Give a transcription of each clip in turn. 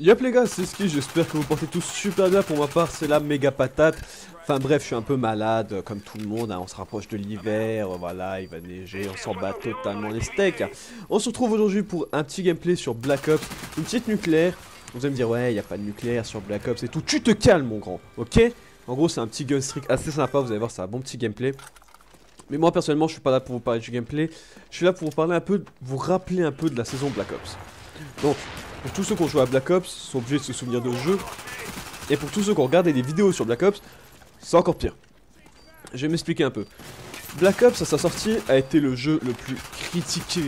Yep les gars, c'est Ski, j'espère que vous portez tous super bien pour ma part, c'est la méga patate. Enfin bref, je suis un peu malade, comme tout le monde, hein. on se rapproche de l'hiver, voilà, il va neiger, on s'en bat totalement les steaks. On se retrouve aujourd'hui pour un petit gameplay sur Black Ops, une petite nucléaire. Vous allez me dire, ouais, il n'y a pas de nucléaire sur Black Ops et tout, tu te calmes mon grand, ok? En gros, c'est un petit gun streak assez sympa, vous allez voir, c'est un bon petit gameplay. Mais moi personnellement, je suis pas là pour vous parler du gameplay, je suis là pour vous parler un peu, vous rappeler un peu de la saison Black Ops. Donc, pour tous ceux qui ont joué à Black Ops, sont obligés de se souvenir de ce jeu. Et pour tous ceux qui ont regardé des vidéos sur Black Ops, c'est encore pire. Je vais m'expliquer un peu. Black Ops, à sa sortie, a été le jeu le plus critiqué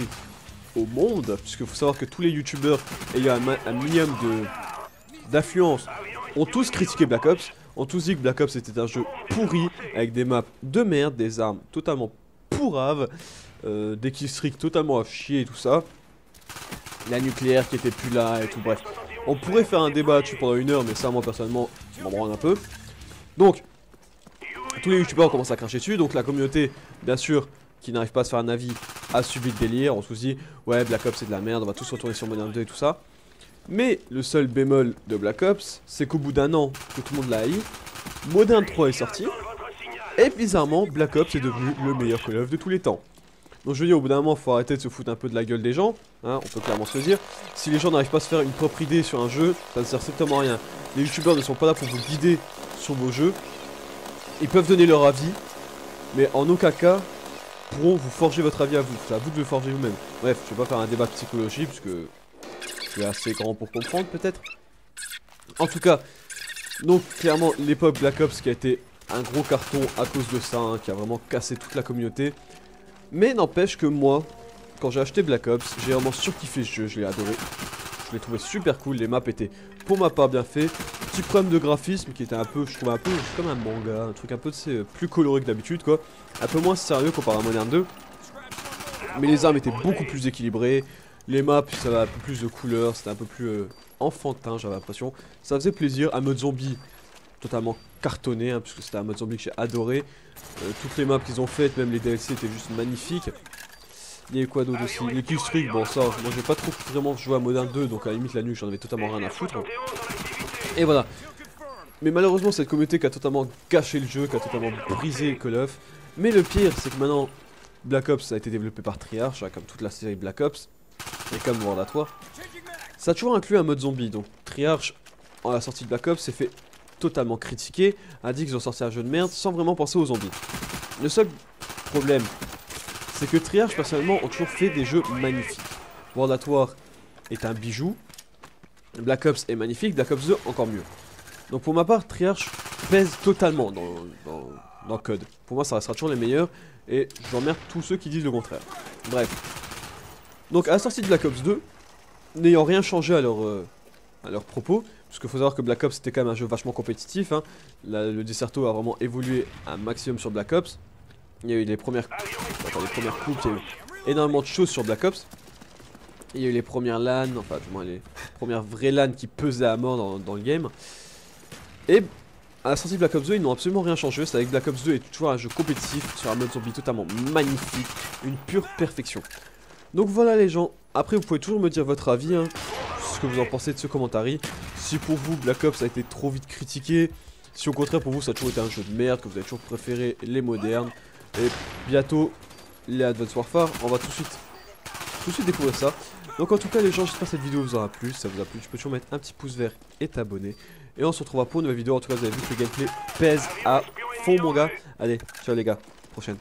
au monde, puisque faut savoir que tous les youtubeurs ayant un, minimum d'affluence ont tous critiqué Black Ops, ont tous dit que Black Ops était un jeu pourri, avec des maps de merde, des armes totalement pourraves, euh, des killstreaks totalement à chier et tout ça la nucléaire qui était plus là et tout, bref. On pourrait faire un débat dessus pendant une heure, mais ça, moi, personnellement, ça m'en branle un peu. Donc, tous les youtubeurs commencent à cracher dessus, donc la communauté, bien sûr, qui n'arrive pas à se faire un avis, a subi le délire. On se dit, ouais, Black Ops c'est de la merde, on va tous retourner sur Modern 2 et tout ça. Mais le seul bémol de Black Ops, c'est qu'au bout d'un an que tout le monde l'a haï, Modern 3 est sorti, et bizarrement, Black Ops est devenu le meilleur Call of de tous les temps. Donc je veux dire, au bout d'un moment, faut arrêter de se foutre un peu de la gueule des gens, hein, on peut clairement se le dire. Si les gens n'arrivent pas à se faire une propre idée sur un jeu, ça ne sert strictement à rien. Les youtubeurs ne sont pas là pour vous guider sur vos jeux. Ils peuvent donner leur avis, mais en aucun cas pourront vous forger votre avis à vous. C'est à vous de le forger vous-même. Bref, je vais pas faire un débat de psychologie, je suis assez grand pour comprendre peut-être. En tout cas, donc clairement l'époque Black Ops qui a été un gros carton à cause de ça, hein, qui a vraiment cassé toute la communauté. Mais n'empêche que moi, quand j'ai acheté Black Ops, j'ai vraiment surkiffé ce jeu, je l'ai adoré. Je l'ai trouvé super cool, les maps étaient pour ma part bien faits. Petit problème de graphisme qui était un peu, je trouvais un peu comme un manga, un truc un peu plus coloré que d'habitude quoi. Un peu moins sérieux comparé à Modern 2. Mais les armes étaient beaucoup plus équilibrées. Les maps, ça avait un peu plus de couleurs, c'était un peu plus euh, enfantin, j'avais l'impression. Ça faisait plaisir. Un mode zombie totalement cartonné, hein, puisque c'était un mode zombie que j'ai adoré. Euh, toutes les maps qu'ils ont faites, même les DLC étaient juste magnifiques. Il y a quoi d'autre aussi? Les killstreaks, bon ça, moi j'ai pas trop vraiment joué à Modern 2, donc à la limite la nuit j'en avais totalement rien à foutre. Et voilà. Mais malheureusement cette communauté qui a totalement gâché le jeu, qui a totalement brisé Call of. Mais le pire c'est que maintenant Black Ops a été développé par Triarch, hein, comme toute la série Black Ops, et comme World at War. Ça a toujours inclus un mode zombie, donc Triarch, en la sortie de Black Ops, s'est fait totalement critiqué, a dit qu'ils ont sorti un jeu de merde sans vraiment penser aux zombies. Le seul problème, c'est que Triarch personnellement ont toujours fait des jeux magnifiques. World at War est un bijou, Black Ops est magnifique, Black Ops 2 encore mieux. Donc pour ma part, Triarch pèse totalement dans, dans, Code. Pour moi, ça restera toujours les meilleurs, et je remercie tous ceux qui disent le contraire. Bref. Donc à la sortie de Black Ops 2, n'ayant rien changé à leur, euh, à leurs propos, parce qu'il faut savoir que Black Ops c'était quand même un jeu vachement compétitif. Hein. le Deserto a vraiment évolué un maximum sur Black Ops. Il y a eu les premières, les premières coupes, il y a eu énormément de choses sur Black Ops. Il y a eu les premières LAN, enfin du moins les premières vraies LAN qui pesaient à mort dans, le game. Et à la sortie de Black Ops 2, ils n'ont absolument rien changé. C'est avec Black Ops 2 est toujours un jeu compétitif sur un mode zombie totalement magnifique, une pure perfection. Donc voilà les gens. Après vous pouvez toujours me dire votre avis, hein, ce que vous en pensez de ce commentaire. Si pour vous Black Ops a été trop vite critiqué, si au contraire pour vous ça a toujours été un jeu de merde, que vous avez toujours préféré les modernes, et bientôt les Advanced Warfare, on va tout de suite, tout de suite découvrir ça. Donc en tout cas les gens, j'espère que cette vidéo vous aura plu, si ça vous a plu, tu peux toujours mettre un petit pouce vert et t'abonner. Et on se retrouvera pour une nouvelle vidéo, en tout cas vous avez vu que le gameplay pèse à fond mon gars. Allez, ciao les gars, prochaine.